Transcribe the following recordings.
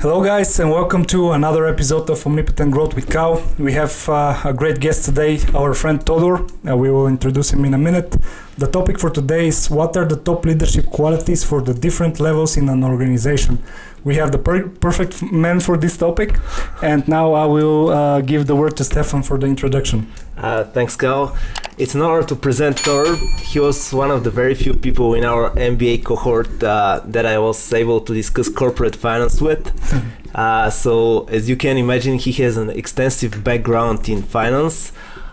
Hello, guys, and welcome to another episode of Omnipotent Growth with Kal. We have uh, a great guest today, our friend Todor. Uh, we will introduce him in a minute. The topic for today is what are the top leadership qualities for the different levels in an organization? We have the per- perfect man for this topic, and now I will uh, give the word to Stefan for the introduction. Uh, thanks, Kal. It's an honor to present Thor. He was one of the very few people in our MBA cohort uh, that I was able to discuss corporate finance with. Uh, so, as you can imagine, he has an extensive background in finance.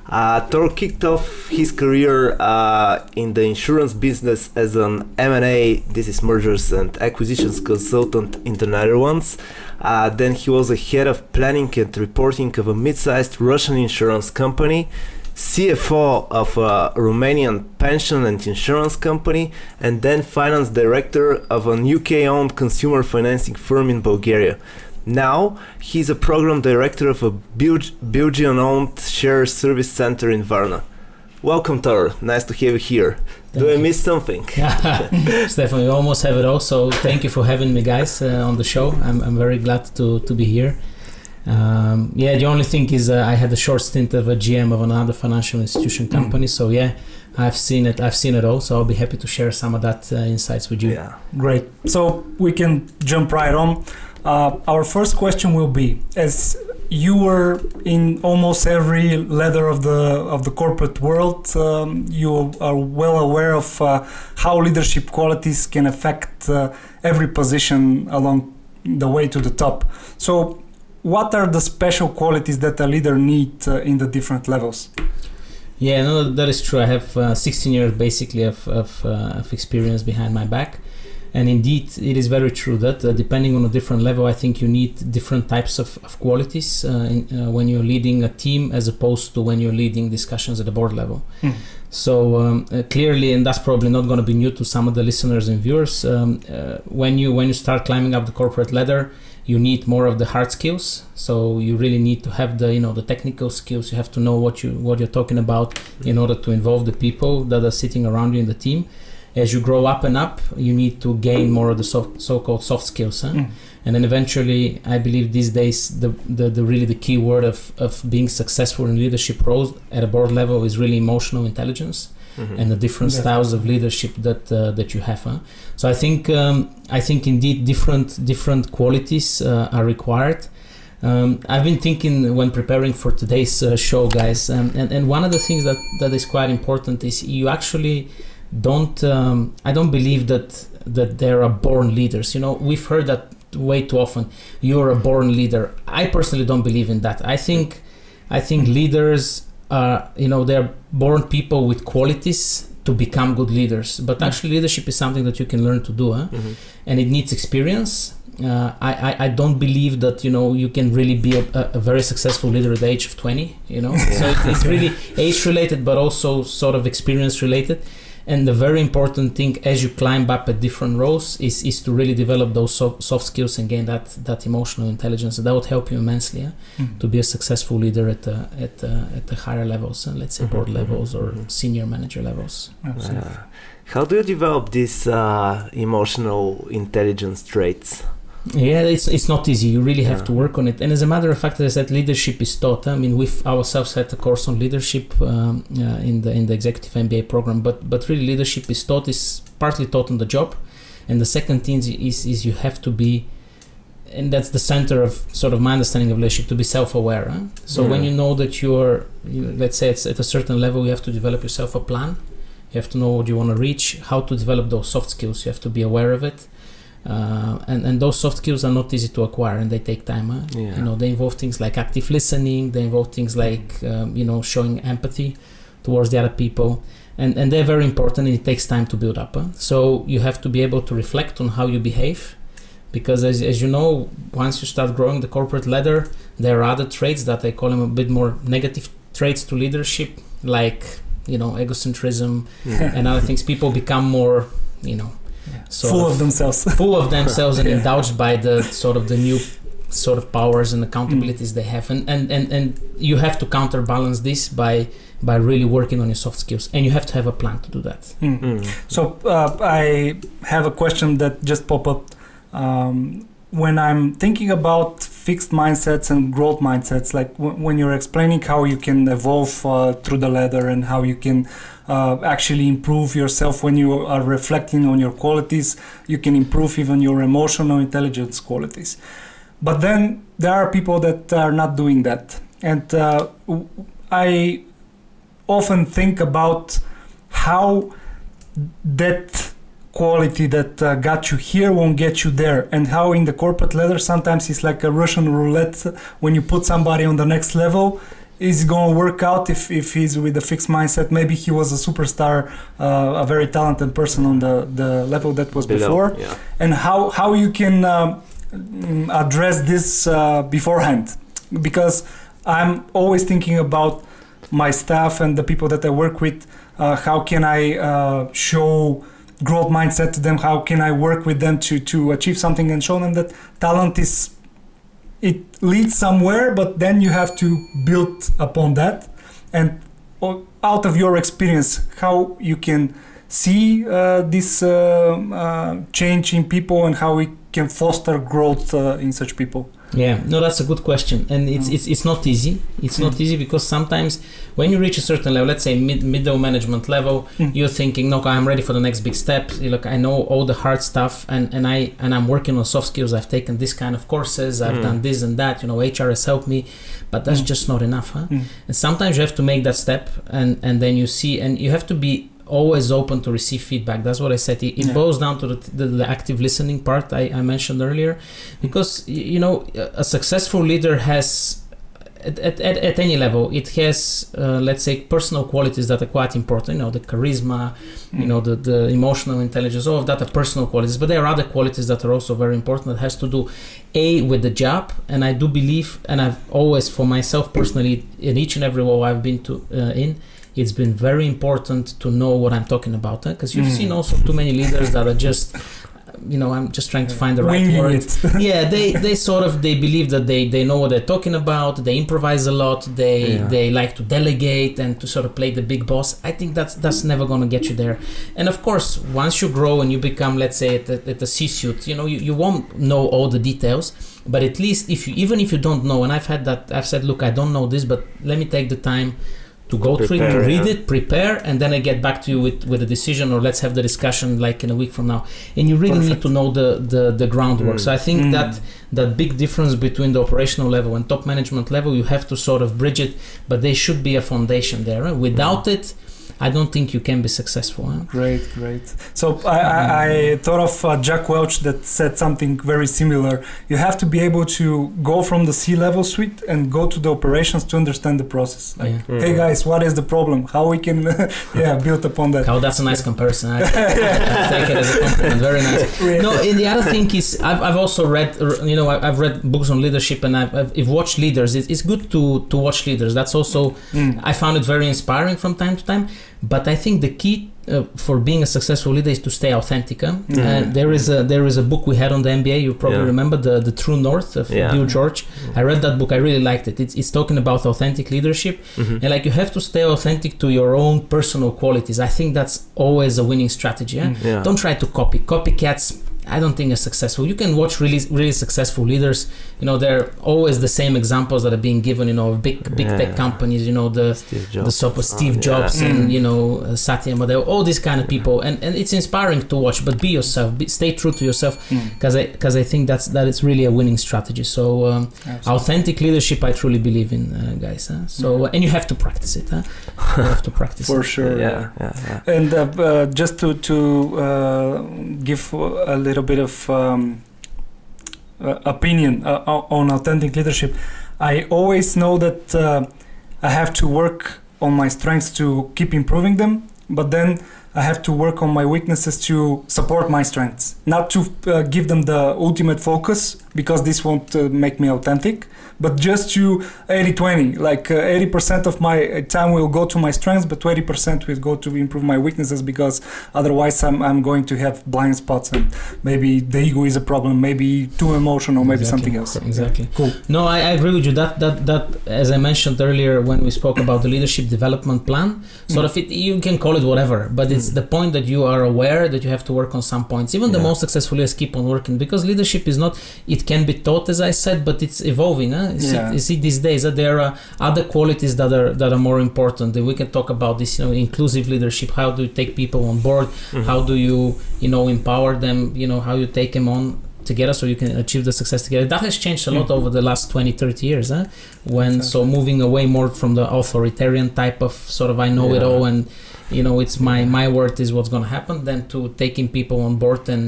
Uh, Thor kicked off his career uh, in the insurance business as an M&A, this is mergers and acquisitions consultant in the Netherlands. Uh, then he was a head of planning and reporting of a mid-sized Russian insurance company, CFO of a Romanian pension and insurance company, and then finance director of an UK-owned consumer financing firm in Bulgaria. Now he's a program director of a Belgian-owned shared service center in Varna. Welcome, Thor. Nice to have you here. Thank Do I you. miss something? Stefan, you almost have it all. So thank you for having me, guys, uh, on the show. I'm, I'm very glad to, to be here. Um, yeah, the only thing is uh, I had a short stint of a GM of another financial institution company. So yeah, I've seen it. I've seen it all. So I'll be happy to share some of that uh, insights with you. Yeah. Great. So we can jump right on. Uh, our first question will be: As you were in almost every ladder of the of the corporate world, um, you are well aware of uh, how leadership qualities can affect uh, every position along the way to the top. So, what are the special qualities that a leader need uh, in the different levels? Yeah, no, that is true. I have uh, 16 years basically of, of, uh, of experience behind my back. And indeed, it is very true that uh, depending on a different level, I think you need different types of, of qualities uh, in, uh, when you're leading a team as opposed to when you're leading discussions at the board level. Hmm. So um, uh, clearly, and that's probably not going to be new to some of the listeners and viewers. Um, uh, when you when you start climbing up the corporate ladder, you need more of the hard skills. So you really need to have the you know the technical skills. You have to know what you what you're talking about in order to involve the people that are sitting around you in the team. As you grow up and up, you need to gain more of the so- so-called soft skills. Huh? Mm. And then eventually, I believe these days the, the, the really the key word of, of being successful in leadership roles at a board level is really emotional intelligence Mhm. and the different Yeah. styles of leadership that uh, that you have. Huh? So I think um, I think indeed different different qualities uh, are required. Um, I've been thinking when preparing for today's uh, show, guys, um, and and one of the things that that is quite important is you actually don't. Um, I don't believe that that there are born leaders. You know, we've heard that way too often. You're a born leader. I personally don't believe in that. I think I think leaders are you know they're born people with qualities to become good leaders. But actually, leadership is something that you can learn to do. Huh? Mhm. and it needs experience. Uh, I, I, I don't believe that you know you can really be a, a, very successful leader at the age of 20 you know so it, it's really age related but also sort of experience related and the very important thing as you climb up at different roles is, is to really develop those soft, soft skills and gain that that emotional intelligence that would help you immensely yeah, Mm. to be a successful leader at the at the, at the higher levels uh, let's say Mhm, board levels or mhm. senior manager levels Absolutely. Uh, how do you develop these uh, emotional intelligence traits? Yeah, it's it's not easy. You really have Yeah. to work on it. And as a matter of fact, as I said, leadership is taught. I mean, we've ourselves had a course on leadership um, uh, in the in the executive MBA program. But but really, leadership is taught is partly taught on the job, and the second thing is is, is you have to be. And that's the center of sort of my understanding of leadership to be self-aware. Huh? So when you know that you're, you know, let's say it's at a certain level, you have to develop yourself a plan. You have to know what you want to reach, how to develop those soft skills. You have to be aware of it, uh, and and those soft skills are not easy to acquire, and they take time. Huh? Yeah. You know, they involve things like active listening. They involve things like um, you know showing empathy towards the other people, and and they're very important. And it takes time to build up. Huh? So you have to be able to reflect on how you behave, because as as you know, once you start growing the corporate ladder, there are other traits that I call them a bit more negative traits to leadership, like you know egocentrism Yeah. and other things. People become more you know Full of themselves. full of themselves and indulged by the sort of the new sort of powers and accountabilities they have and, and and and you have to counterbalance this by by really working on your soft skills and you have to have a plan to do that Mm. Mm. So uh, I have a question that just popped up. Um, when I'm thinking about fixed mindsets and growth mindsets, like w- when you're explaining how you can evolve uh, through the ladder and how you can uh, actually improve yourself when you are reflecting on your qualities, you can improve even your emotional intelligence qualities. But then there are people that are not doing that. And uh, I often think about how that quality that uh, got you here won't get you there. And how in the corporate ladder sometimes it's like a russian roulette. When you put somebody on the next level is going to work out if, if he's with a fixed mindset. Maybe he was a superstar uh, a very talented person on the, the level that was Below, before. yeah. and how how you can um, address this uh, beforehand? Because i'm always thinking about my staff and the people that i work with uh, how can i uh, show growth mindset to them how can i work with them to to achieve something and show them that talent is it leads somewhere but then you have to build upon that. And out of your experience how you can see uh, this uh, uh, change in people and how we can foster growth uh, in such people Yeah, no, that's a good question, and it's Mm. it's, it's not easy. It's not Mm. easy because sometimes when you reach a certain level, let's say mid middle management level, Mm. you're thinking, "Look, I'm ready for the next big step. Look, I know all the hard stuff, and and I and I'm working on soft skills. I've taken this kind of courses. I've Mm. done this and that. You know, HR has helped me, but that's Mm. just not enough, huh? Mm. And sometimes you have to make that step, and and then you see, and you have to be always open to receive feedback. That's what I said. It, it Yeah. boils down to the, the, the active listening part I, I mentioned earlier, because you know a successful leader has. At, at, at, any level, it has, uh, let's say, personal qualities that are quite important. You know, the charisma, you Mm. know, the, the emotional intelligence, all of that are personal qualities. But there are other qualities that are also very important that has to do, A, with the job. And I do believe, and I've always, for myself personally, in each and every role I've been to uh, in, it's been very important to know what I'm talking about. Because you've Mm. seen also too many leaders that are just, you know, I'm just trying to find the right Winging word. yeah, they, they sort of they believe that they, they know what they're talking about. They improvise a lot. They Yeah. they like to delegate and to sort of play the big boss. I think that's that's never gonna get you there. And of course, once you grow and you become, let's say, at the, at the C-suite, you know, you, you won't know all the details. But at least if you even if you don't know, and I've had that, I've said, look, I don't know this, but let me take the time to go through it, to read yeah. it, prepare, and then I get back to you with, with a decision or let's have the discussion like in a week from now. And you really need to know the, the, the groundwork. Mm. So I think Mm. that that big difference between the operational level and top management level, you have to sort of bridge it, but there should be a foundation there. huh? Without it, I don't think you can be successful. Huh? Great, great. So I, I, I thought of uh, Jack Welch that said something very similar. You have to be able to go from the C-level suite and go to the operations to understand the process. Like, Yeah. hey guys, what is the problem? How we can, yeah, build upon that. Oh, that's a nice comparison. I, I take it as a compliment. Very nice. No, and the other thing is, I've, I've also read, uh, you know, I- I've read books on leadership and I've, I've, I've watched leaders. It's, it's good to, to watch leaders. That's also Mm. I found it very inspiring from time to time. But I think the key uh, for being a successful leader is to stay authentic. Huh? Mhm. Uh, there is a there is a book we had on the MBA. You probably Yeah. remember the the True North of Yeah. Bill George. I read that book. I really liked it. It's, it's talking about authentic leadership Mhm. and like you have to stay authentic to your own personal qualities. I think that's always a winning strategy. eh? Mm. Yeah. Don't try to copy. Copycats. I don't think are successful. You can watch really really successful leaders. You know, they're always the same examples that are being given. You know, big big Yeah. tech companies. You know, the Steve the Jobs. sort of Steve Oh, yeah. Jobs Mm. and you know uh, Satya Nadella, all these kind of people, and and it's inspiring to watch. But be yourself, be, stay true to yourself, Mm. because I because I think that's that is really a winning strategy. So um, authentic leadership, I truly believe in, uh, guys. Huh? So Mhm. and you have to practice it. Huh? You have to practice. For it. sure. Yeah, yeah, yeah. And uh, uh, just to to uh, give a little bit of um, uh, opinion uh, on authentic leadership, I always know that uh, I have to work on my strengths to keep improving them, but then I have to work on my weaknesses to support my strengths, not to uh, give them the ultimate focus because this won't uh, make me authentic, but just to 80-20 like uh, 80% of my time will go to my strengths but 20% will go to improve my weaknesses because otherwise I'm, I'm going to have blind spots and maybe the ego is a problem maybe too emotional or maybe Exactly. something else Exactly. cool No, I, I agree with you. That that that as I mentioned earlier when we spoke about the leadership development plan, sort Mm. of it you can call it whatever, but it's it's the point that you are aware that you have to work on some points. Even the most successful leaders keep on working because leadership is not. It can be taught, as I said, but it's evolving. Huh? You, see, Yeah. see these days that there are other qualities that are that are more important. And we can talk about this. You know, inclusive leadership. How do you take people on board? Mhm. How do you you know empower them? You know how you take them on together so you can achieve the success together that has changed a lot Mhm. over the last 20 30 years huh? when so moving away more from the authoritarian type of sort of i know it all and you know it's my my word is what's going to happen than to taking people on board and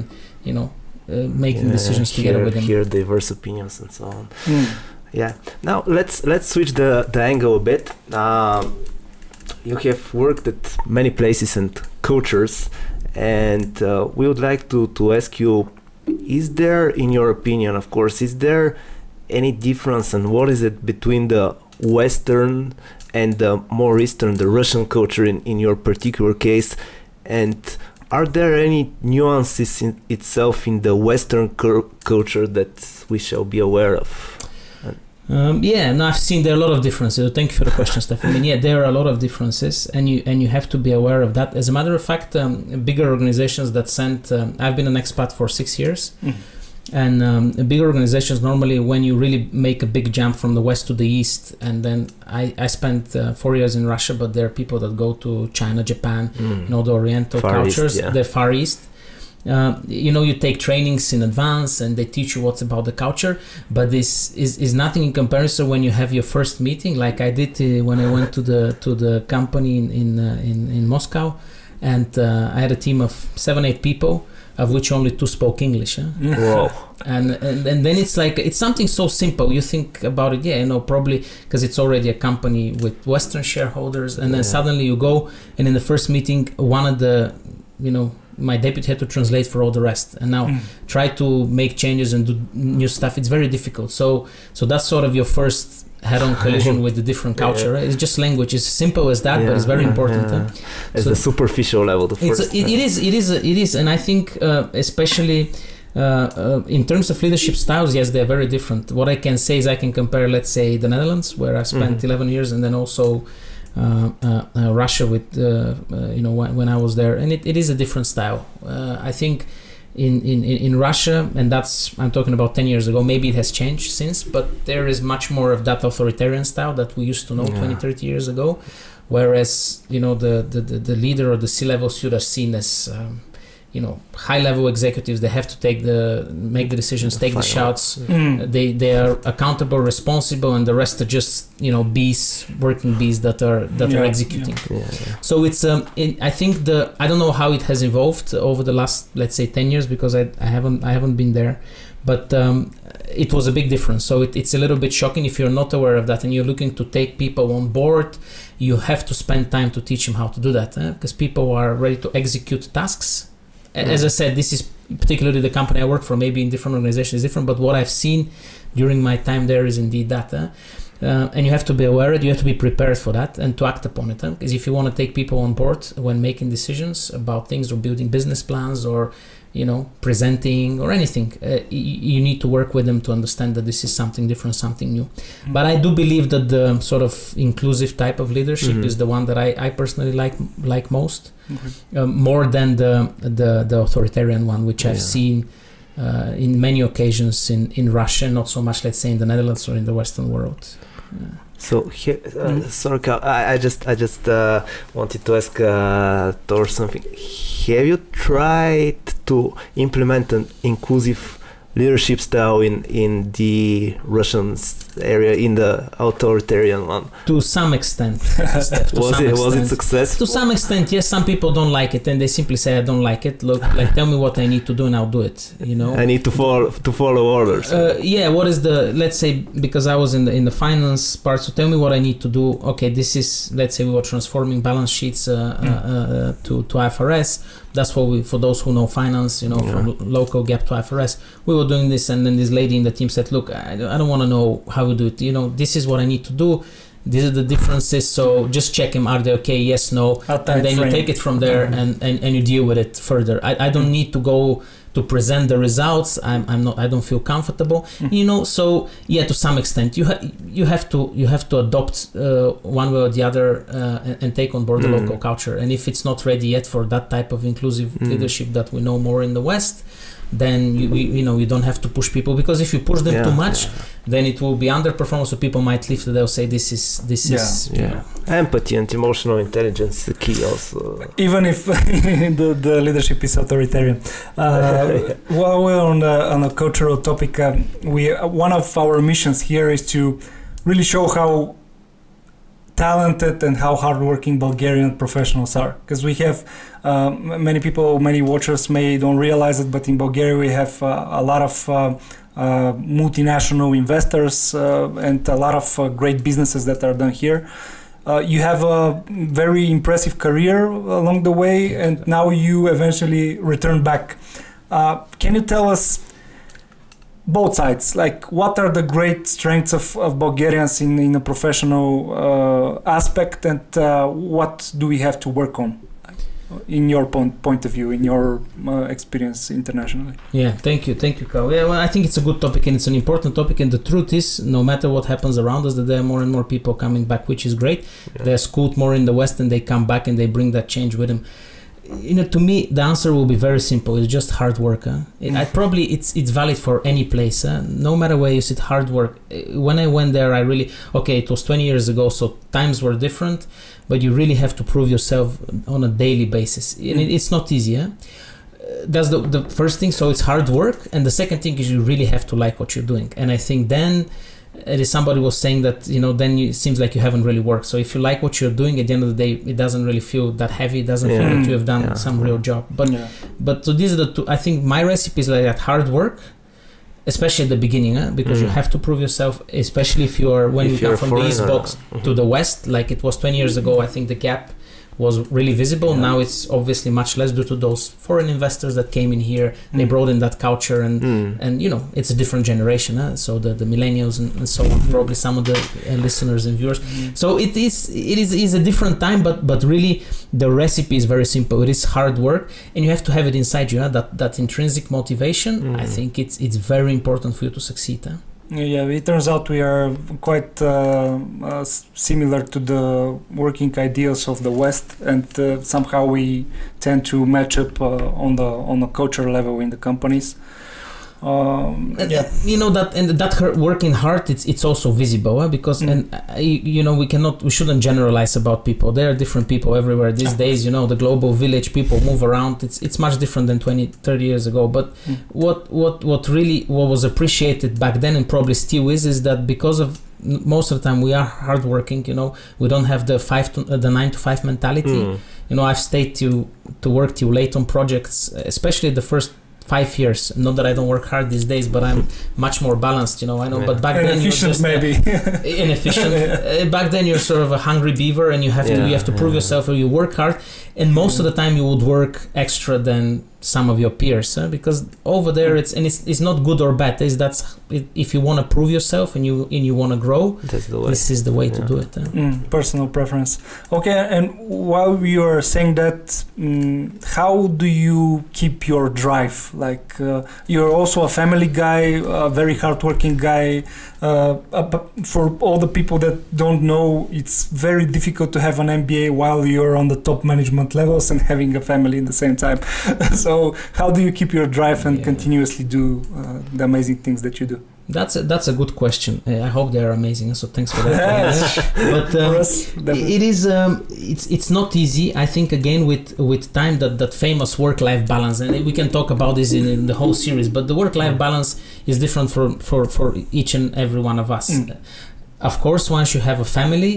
you know uh, making Yeah, decisions together hear, with them hear diverse opinions and so on. Mm. Yeah. Now let's let's switch the the angle a bit. Um, you have worked at many places and cultures, and uh, we would like to to ask you: Is there, in your opinion, of course, is there any difference, and what is it between the Western and the more Eastern, the Russian culture, in in your particular case, and are there any nuances in itself in the Western culture that we shall be aware of? Um, yeah, no, I've seen there are a lot of differences. Thank you for the question, Stefan. I mean, yeah, there are a lot of differences, and you and you have to be aware of that. As a matter of fact, um, bigger organizations that send, um, I've been an expat for six years, Mhm. and um, bigger organizations normally when you really make a big jump from the west to the east, and then I I spent uh, four years in Russia, but there are people that go to China, Japan, Mm. the Oriental Far East, cultures, yeah. the Far East. Uh, you know, you take trainings in advance and they teach you what's about the culture, but this is, is nothing in comparison when you have your first meeting, like I did uh, when I went to the to the company in in, uh, in, in Moscow, and uh, I had a team of seven eight people, of which only two spoke English. Huh? Whoa. and, and and then it's like it's something so simple you think about it yeah you know probably because it's already a company with western shareholders and then suddenly you go and in the first meeting one of the you know my deputy had to translate for all the rest and now Mm. try to make changes and do new stuff it's very difficult so so that's sort of your first head-on collision with the different culture right? it's just language it's simple as that but it's very Yeah, important yeah. huh? At So- the superficial level, the it's first. it, it is it is it is and i think uh, especially uh, uh, in terms of leadership styles yes they're very different what i can say is i can compare let's say the netherlands where i spent Mhm. 11 years and then also russia with uh, uh, you know when, when i was there and it, it is a different style uh, i think in, in, in Russia, and that's I'm talking about 10 years ago. Maybe it has changed since, but there is much more of that authoritarian style that we used to know Yeah. 20, 30 years ago whereas you know the, the, the, the leader or the c-level should are seen as um, you know high level executives they have to take the make the decisions take the shots. Mm. they they are accountable responsible and the rest are just you know bees working bees that are that are executing. Yeah, yeah. so it's um it, i think the i don't know how it has evolved over the last let's say 10 years because i, I haven't i haven't been there. But um, it was a big difference. So it, it's a little bit shocking if you're not aware of that and you're looking to take people on board you have to spend time to teach them how to do that eh? because people are ready to execute tasks. A- as i said this is particularly the company i work for maybe in different organizations different but what i've seen during my time there is indeed that uh, and you have to be aware of it you have to be prepared for that and to act upon it because if you want to take people on board when making decisions about things or building business plans or you know presenting or anything uh, y- you need to work with them to understand that this is something different something new but i do believe that the sort of inclusive type of leadership Mhm. is the one that I, I personally like like most Okay. uh, more than the the, the authoritarian one which i've seen uh, in many occasions in, in Russia, not so much, let's say, in the Netherlands or in the Western world. So, he- uh, Mm. sorry, I, I just, I just uh, wanted to ask uh, Thor something. Have you tried to implement an inclusive leadership style in in the Russian area, in the authoritarian one? To some extent, Steph, to Was some it was it extent. successful? To some extent, yes. Some people don't like it, and they simply say, "I don't like it." Look, like, tell me what I need to do, and I'll do it. You know. I need to follow to follow orders. Uh, yeah, what is the let's say because I was in the in the finance part, so tell me what I need to do. Okay, this is let's say we were transforming balance sheets uh, uh, uh, to to IFRS. That's what we for those who know finance, you know, from Yeah. lo- local GAAP to IFRS. We were doing this, and then this lady in the team said, "Look, I, don't want to know how we do it. You know, this is what I need to do." these are the differences so just check them are they okay yes no and then you take it from there Mhm. and, and, and you deal with it further I, I don't need to go to present the results I'm, I'm not I don't feel comfortable Mhm. you know so yeah to some extent you ha- you have to you have to adopt uh, one way or the other uh, and, and take on board the Mm. local culture and if it's not ready yet for that type of inclusive Mm. leadership that we know more in the west then you, you you know you don't have to push people because if you push them Yeah, too much then it will be underperformance so people might leave they'll say this is this Yeah. is you Yeah. know, Empathy and emotional intelligence is the key also. even if the, the leadership is authoritarian. Uh, while we're on a, on a cultural topic, um, we uh, one of our missions here is to really show how talented and how hardworking Bulgarian professionals are. Because we have uh, many people, many watchers may don't realize it, but in Bulgaria we have uh, a lot of uh, uh, multinational investors uh, and a lot of uh, great businesses that are done here. You have a very impressive career along the way, and now you eventually return back. Can you tell us both sides? Like, what are the great strengths of, of Bulgarians in, in a professional uh, aspect, and uh, what do we have to work on? In your point, point of view, in your uh, experience internationally. Yeah, thank you, thank you, Kal. Yeah, well, I think it's a good topic and it's an important topic. And the truth is, no matter what happens around us, that there are more and more people coming back, which is great. Yeah. They're schooled more in the West, and they come back and they bring that change with them. You know, to me, the answer will be very simple. It's just hard work. Huh? It, I probably it's it's valid for any place. Huh? No matter where you sit, hard work. Uh, When I went there, I really okay. It was 20 years ago, so times were different, but you really have to prove yourself on a daily basis, and it, it's not easy. Huh? Uh, That's the, the first thing. So it's hard work, and the second thing is you really have to like what you're doing. And I think then it is somebody was saying that you know then you, it seems like you haven't really worked. So if you like what you're doing, at the end of the day, it doesn't really feel that heavy. It doesn't feel Yeah. like you have done Yeah. some real job. But yeah. but so these are the two. I think my recipe is like that hard work, especially at the beginning, huh? because you Mm. have to prove yourself, especially if you are when If you come from the east foreigner. box Mhm. to the west, like it was 20 years ago. I think the gap was really visible. Yeah. Now it's obviously much less due to those foreign investors that came in here. They Mm. brought in that culture and Mm. and you know it's a different generation huh? so the, the millennials and, and so on probably some of the uh, listeners and viewers so it is it is, is a different time but but really the recipe is very simple it is hard work and you have to have it inside you huh? that that intrinsic motivation i Mm. think it's it's very important for you to succeed huh? Yeah, it turns out we are quite uh, uh, similar to the working ideals of the West, and uh, somehow we tend to match up uh, on the on the culture level in the companies. Um, yeah, you know that and that her- working hard it's it's also visible huh? because Mm. and uh, you know we cannot we shouldn't generalize about people there are different people everywhere these days you know the global village people move around it's it's much different than 20 30 years ago but Mm. what what what really what was appreciated back then and probably still is is that because of most of the time we are hardworking you know we don't have the five to uh, the nine to five mentality Mm. you know i've stayed to to work till late on projects especially the first five years not that i don't work hard these days but i'm much more balanced you know i know Yeah. but back then you're just, uh, maybe. inefficient Uh, back then you're sort of a hungry beaver and you have to you have to prove yeah. yourself or you work hard and most of the time you would work extra than some of your peers huh? because over there it's and it's, it's not good or bad is that's if you want to prove yourself and you and you want to grow That's the way. this is the way to do it huh? Mm, personal preference. Okay, and while you are saying that, mm, how do you keep your drive? Like uh, you're also a family guy, a very hardworking guy. Uh, uh, for all the people that don't know, it's very difficult to have an MBA while you're on the top management levels and having a family at the same time. so, how do you keep your drive and Yeah. continuously do uh, the amazing things that you do? that's a, that's a good question Uh, i hope they're amazing so thanks for that but um, us, it is um, it's it's not easy i think again with with time that that famous work life balance and we can talk about this in, in the whole series but the work life balance is different for for for each and every one of us Mm. of course once you have a family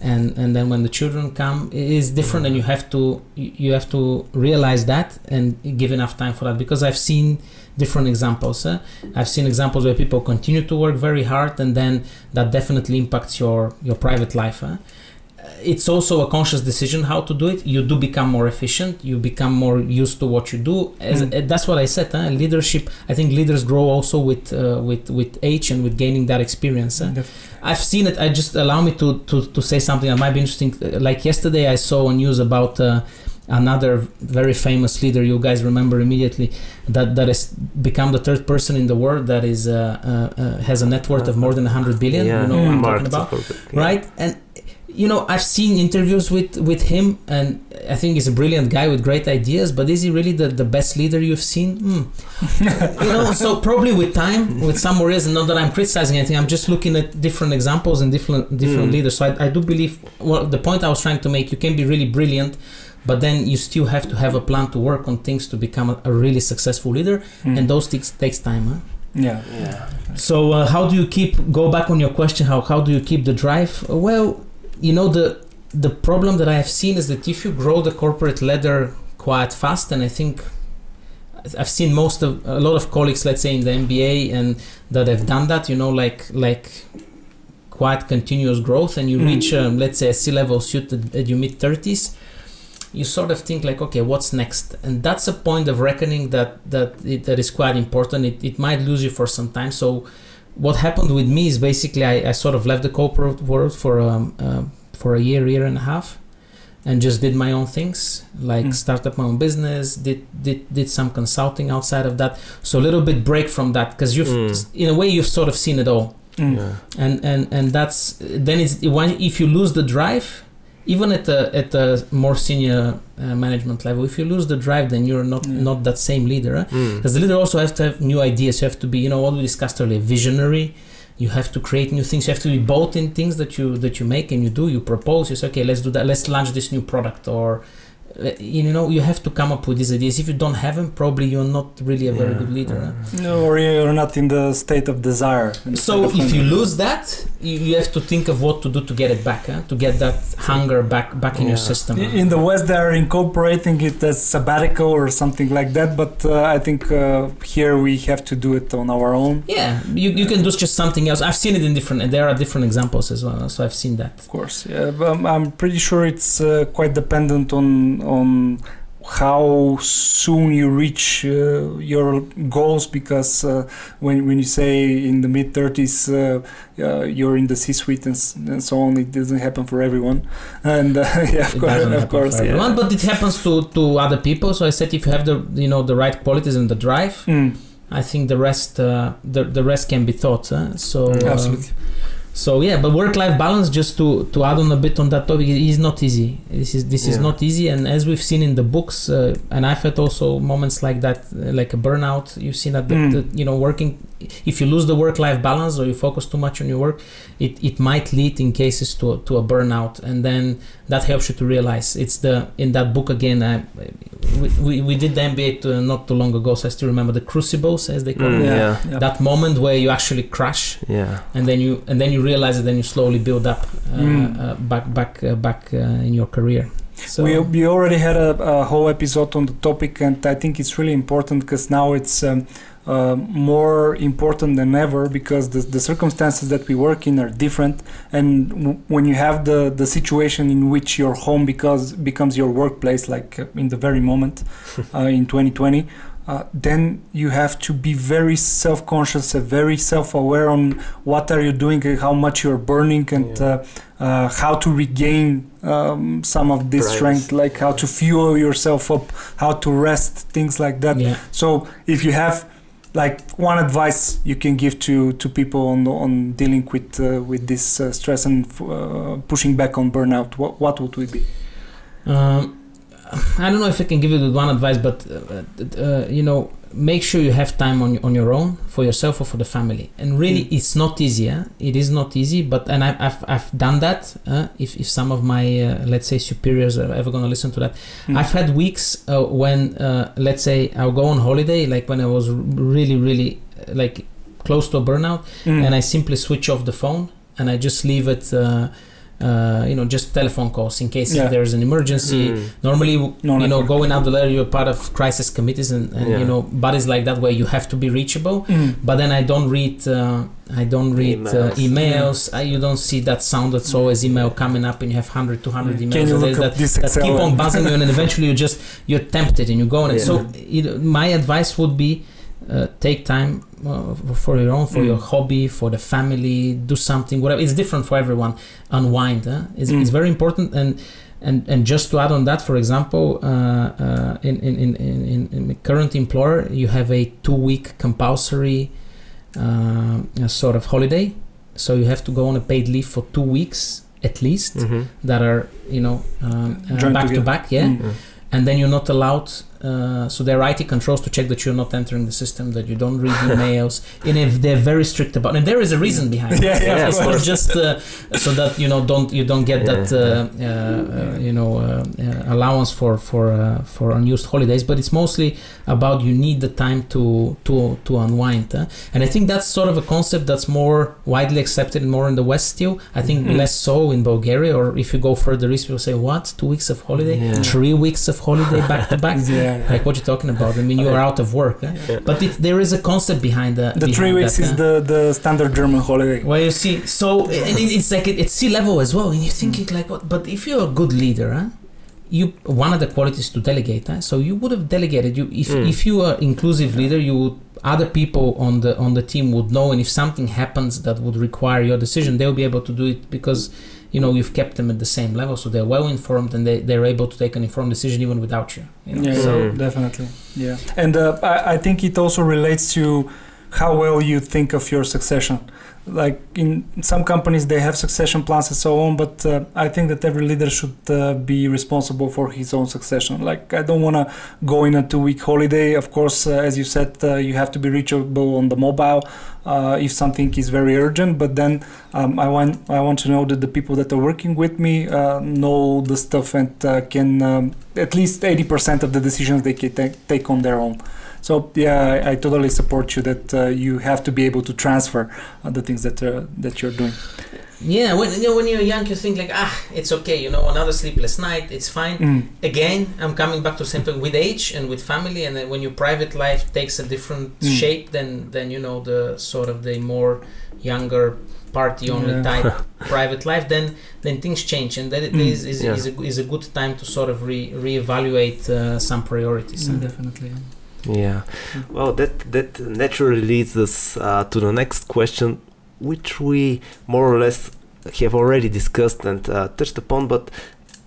and and then when the children come it is different and you have to you have to realize that and give enough time for that because i've seen different examples eh? i've seen examples where people continue to work very hard and then that definitely impacts your your private life eh? It's also a conscious decision how to do it. You do become more efficient. You become more used to what you do. As, Mm. uh, That's what I said. Huh? Leadership. I think leaders grow also with uh, with with age and with gaining that experience. huh? I've seen it. I just allow me to, to, to say something that might be interesting. Uh, Like yesterday, I saw a news about uh, another very famous leader. You guys remember immediately that that has become the third person in the world that is uh, uh, uh, has a net worth of more than 100 billion. yeah, You know what I'm talking about, yeah. right? And you know, I've seen interviews with with him, and I think he's a brilliant guy with great ideas. But is he really the, the best leader you've seen? Hmm. you know, so probably with time, with some more years, and not that I'm criticizing anything, I'm just looking at different examples and different different Mm. leaders. So I, I do believe well, the point I was trying to make, you can be really brilliant, but then you still have to have a plan to work on things to become a, a really successful leader, Mm. and those things takes time. Huh? yeah. Yeah. So uh, how do you keep? Go back on your question. How how do you keep the drive? Uh, Well, you know the the problem that I have seen is that if you grow the corporate ladder quite fast, and I think I've seen most of a lot of colleagues, let's say in the MBA, and that have done that. You know, like like quite continuous growth, and you Mm. reach um, let's say a C-level suit at, at your mid thirties. You sort of think like, okay, what's next? And that's a point of reckoning that that it, that is quite important. It, it might lose you for some time. So what happened with me is basically I, I sort of left the corporate world for um, uh, for a year, year and a half, and just did my own things, like Mm. start up my own business, did did did some consulting outside of that. So a little bit break from that because you've Mm. in a way you've sort of seen it all, Mm. Yeah. and and and that's then it's when if you lose the drive. Even at the at the more senior uh, management level, if you lose the drive, then you're not Yeah. not that same leader. huh? Mm. Because the leader also has to have new ideas. You have to be, you know, what we discussed earlier, visionary. You have to create new things. You have to be bold in things that you that you make and you do. You propose. You say, okay, let's do that. Let's launch this new product. Or, you know, you have to come up with these ideas. If you don't have them, probably you're not really a very Yeah. good leader. huh? No, or you're not in the state of desire. So state of if you lose that, you, you have to think of what to do to get it back. Huh? To get that hunger back back in your system. In the West, they are incorporating it as sabbatical or something like that. But uh, I think uh, here we have to do it on our own. Yeah, you, you can do just something else. I've seen it in different, and there are different examples as well. So I've seen that. Of course, yeah. But I'm- I'm pretty sure it's uh, quite dependent on on how soon you reach uh, your goals. Because uh, when when you say in the mid 30s uh, uh, you're in the C-suite and, and so on, it doesn't happen for everyone. And uh, yeah, of It course, of course, yeah. everyone, but it happens to, to other people. So I said, if you have the you know the right qualities and the drive, Mm, I think the rest uh, the the rest can be taught. huh? So absolutely. So yeah, but work life balance. Just to to add on a bit on that topic, is not easy. This is this is not easy, and as we've seen in the books, uh, and I've had also moments like that, uh, like a burnout. You've seen that, the, Mm. the, you know, working. If you lose the work life balance or you focus too much on your work, it, it might lead in cases to a, to a burnout, and then that helps you to realize it's the in that book again. I, we, we, we did the MBA to, not too long ago, so I still remember the crucibles as they call Mm, it. yeah. yeah. That moment where you actually crash Yeah. and then you and then you realize it then you slowly build up uh, Mm. uh, back back uh, back uh, in your career so we, we already had a, a whole episode on the topic, and I think it's really important because now it's um, uh, more important than ever because the, the circumstances that we work in are different. And w- when you have the, the situation in which your home because becomes your workplace, like uh, in the very moment uh, in 2020. Uh, then you have to be very self-conscious and very self-aware on what are you doing and how much you're burning and Yeah. uh, uh, how to regain um, some of this strength, like how to fuel yourself up, how to rest, things like that. yeah So if you have like one advice you can give to, to people on on dealing with uh, with this uh, stress and uh, pushing back on burnout, what what would we be? um, I don't know if I can give you the one advice, but uh, uh, you know, make sure you have time on on your own for yourself or for the family. And really, Mm. it's not easy. Eh? It is not easy. But and I've I've, I've done that. Uh, if if some of my uh, let's say superiors are ever going to listen to that, Mm. I've had weeks uh, when uh, let's say I'll go on holiday, like when I was really really uh, like close to a burnout Mm. and I simply switch off the phone and I just leave it uh, you know just telephone calls in case Yeah. if there's an emergency. Mm. Normally, No you know, going up the ladder, you're part of crisis committees and, and Yeah. you know bodies like that where you have to be reachable. Mm. But then I don't read. Uh, I don't read uh, Emails. emails. I, you don't see that sound that's always email coming up, and you have 100, 200 emails Can you a day look up that, that keep on buzzing you, and then eventually you just you're tempted and you go on it. Yeah. So you know, my advice would be uh, take time uh, for your own, for Mm. your hobby, for the family. Do something, whatever. It's different for everyone. Unwind. Huh? It's, Mm. it's very important and. And, and just to add on that, for example, uh, uh, in, in, in, in, in the current employer, you have a two week compulsory uh, sort of holiday. So you have to go on a paid leave for two weeks at least Mhm. that are, you know, um, uh, Joined back to back, yeah. Mm. And then you're not allowed. Uh, so there are IT controls to check that you're not entering the system, that you don't read emails, and if they're very strict about, and there is a reason behind it. Yeah, yeah, it's not just uh, so that you know don't you don't get that uh, uh, you know uh, uh, allowance for for uh, for unused holidays, but it's mostly about you need the time to to to unwind, uh, and I think that's sort of a concept that's more widely accepted more in the West still. I think Mhm. less so in Bulgaria, or if you go further east, people say what two weeks of holiday, Yeah. three weeks of holiday back to back. Yeah. Like what you're talking about? I mean, you are out of work, eh? Yeah. but it, there is a concept behind the. The three weeks that, is eh? the, the standard German holiday. Well, you see, so and it, it's like it, it's C-level as well, and you're thinking like, what? But if you're a good leader, huh? you one of the qualities to delegate. Huh? So you would have delegated. You if Mm. if you are inclusive leader, you would other people on the on the team would know, and if something happens that would require your decision, they'll be able to do it because you know you've kept them at the same level, so they're well informed and they they're able to take an informed decision even without you. you know? Yeah, So Mm. definitely. Yeah, and uh, I, I think it also relates to how well you think of your succession. Like in some companies, they have succession plans and so on, but uh, I think that every leader should uh, be responsible for his own succession. Like I don't want to go in a two-week holiday. Of course, uh, as you said, uh, you have to be reachable on the mobile uh, if something is very urgent. But then um, I want I want to know that the people that are working with me uh, know the stuff and can um, at least eighty percent of the decisions they can take, take on their own. So yeah, I, I totally support you that uh, you have to be able to transfer uh, the things that uh, that you're doing. yeah, when you know when you're young, you think like ah, it's okay. You know, another sleepless night, it's fine. Mm. again i'm coming back to the same thing with age and with family and then when your private life takes a different Mm. shape than than you know the sort of the more younger party only Yeah. type private life then then things change and that it Mm. is is, Yeah. is, a, is a good time to sort of re reevaluate uh, some priorities Mm, definitely. Yeah. Well, that that naturally leads us uh, to the next question, which we more or less have already discussed and uh, touched upon. But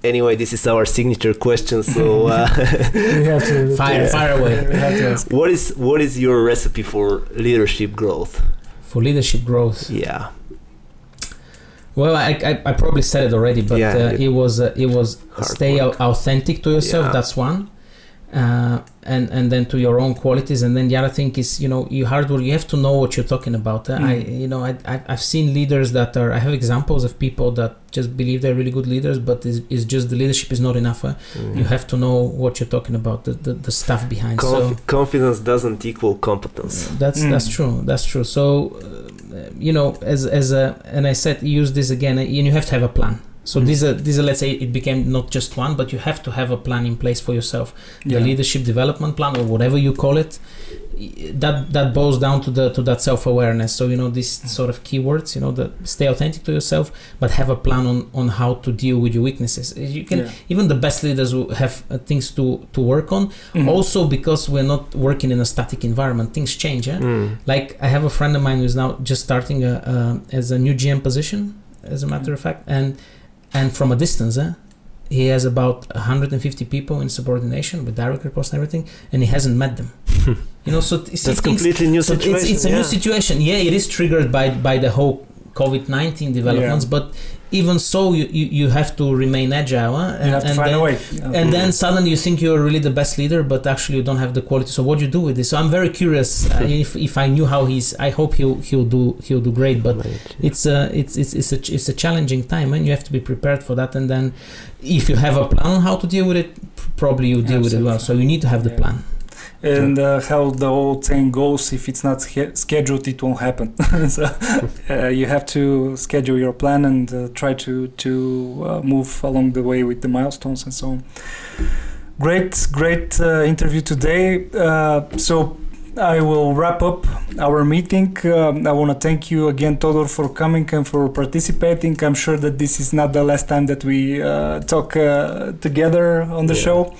anyway, this is our signature question. So, uh, We have to Fire- fire away. We have to ask. what is what is your recipe for leadership growth? for leadership growth Yeah. well I, I, I probably said it already but Yeah, uh, it- it was uh, it was stay work. authentic to yourself Yeah. that's one uh, and and then to your own qualities and then the other thing is you know you hard work you have to know what you're talking about uh, I Mm. you know I, I I've seen leaders that are I have examples of people that just believe they're really good leaders but is is just the leadership is not enough uh. Mhm. you have to know what you're talking about the the, the stuff behind so confidence doesn't equal competence. that's Mm. that's true. That's true. So, uh, you know, as as a and I said, use this again, uh, and you have to have a plan. So Mm. these are these are let's say it became not just one, but you have to have a plan in place for yourself. Yeah. The leadership development plan or whatever you call it. That that boils down to the to that self awareness. So you know these sort of keywords. You know that stay authentic to yourself, but have a plan on on how to deal with your weaknesses. You can Yeah. even the best leaders will have uh, things to to work on Mhm. also because we're not working in a static environment things change eh? Mm. like i have a friend of mine who's now just starting a, um as a new gm position as a matter of fact and and from a distance eh? he has about 150 people in subordination with direct reports and everything and he hasn't met them you know so That's completely new so situation. it's, it's a yeah. new situation yeah it is triggered by by the whole covid-19 developments but even so you, you, you have to remain agile huh? You have to find then, a way. Yeah. and then suddenly you think you're really the best leader but actually you don't have the quality so what do you do with this so i'm very curious uh, if, if i knew how he's i hope he'll he'll do he'll do great but it's a it's it's it's a, it's a challenging time and you have to be prepared for that and then if you have a plan on how to deal with it probably you deal with it well so you need to have the Yeah. plan and uh, how the whole thing goes. If it's not sch- scheduled, it won't happen. so uh, you have to schedule your plan and uh, try to to uh, move along the way with the milestones and so on. Great, great uh, interview today. Uh, so I will wrap up our meeting. Um, I want to thank you again, Todor, for coming and for participating. I'm sure that this is not the last time that we uh, talk uh, together on the Yeah. show.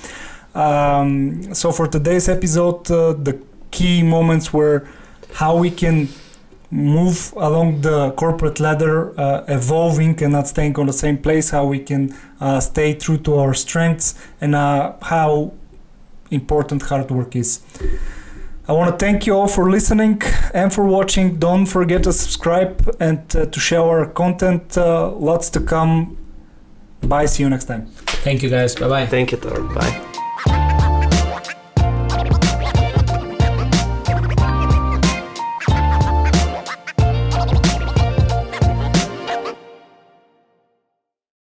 Um, so for today's episode, uh, the key moments were how we can move along the corporate ladder, uh, evolving and not staying on the same place. How we can uh, stay true to our strengths and uh, how important hard work is. I want to thank you all for listening and for watching. Don't forget to subscribe and uh, to share our content. Uh, lots to come. Bye. See you next time. Thank you guys. Bye bye. Thank you, Thor. Bye.